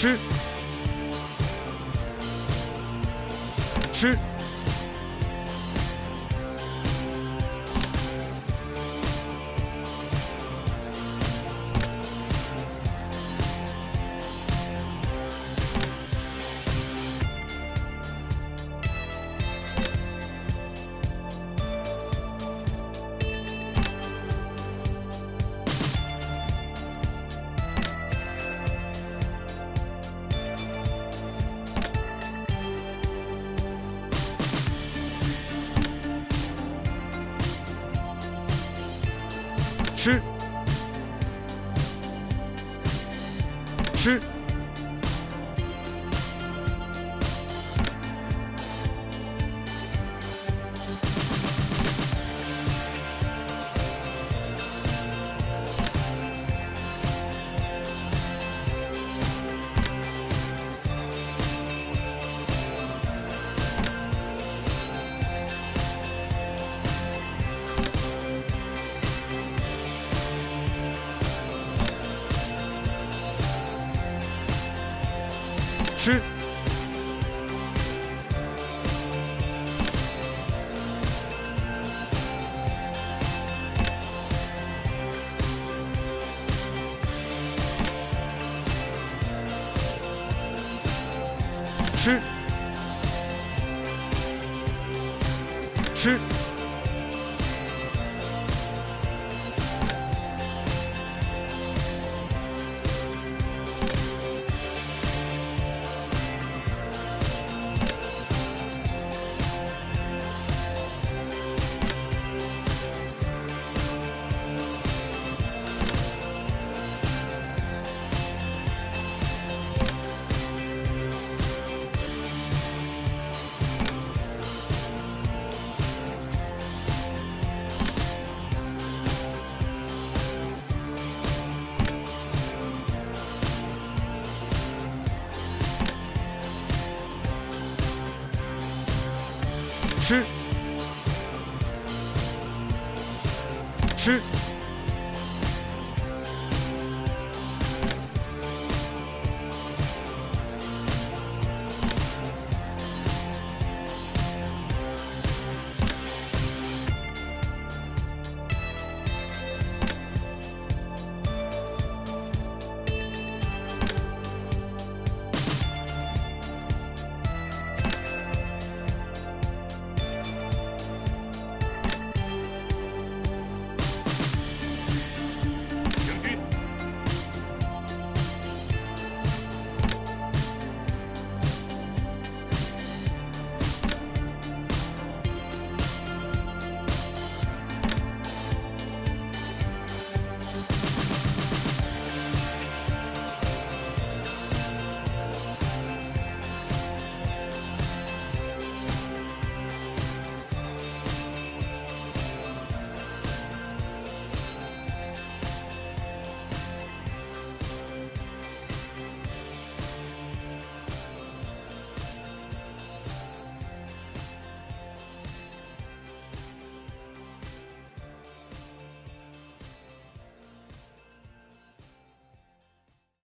吃。吃。吃。吃。吃。吃。吃。吃。吃。